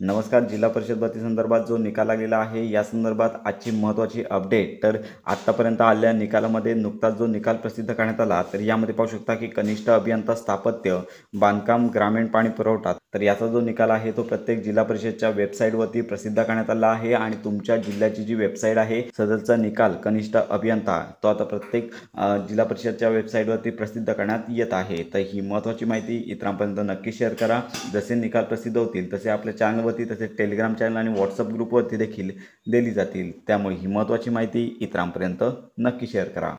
नमस्कार जिल्हा परिषद भरतीसंदर्भात जो निकाल लागलेला आहे या संदर्भात आजची महत्त्वाची अपडेट तर आत्तापर्यंत आलेल्या निकालामध्ये नुकताच जो निकाल प्रसिद्ध करण्यात आला तर यामध्ये पाहू शकता की कनिष्ठ अभियंता स्थापत्य बांधकाम ग्रामीण पाणी पुरवठा तर याचा जो निकाल आहे तो प्रत्येक जिल्हा परिषदच्या वेबसाईटवरती प्रसिद्ध करण्यात आला आहे आणि तुमच्या जिल्ह्याची जी वेबसाईट आहे सदरचा निकाल कनिष्ठ अभियंता तो आता प्रत्येक जिल्हा परिषदच्या वेबसाईटवरती प्रसिद्ध करण्यात येत आहे. तर ही महत्त्वाची माहिती इतरांपर्यंत नक्की शेअर करा. जसे निकाल प्रसिद्ध होतील तसे आपल्या चॅनलवरती तसेच टेलिग्राम चॅनल आणि व्हॉट्सअप ग्रुपवरती देखील दिली जातील. त्यामुळे ही महत्त्वाची माहिती इतरांपर्यंत नक्की शेअर करा.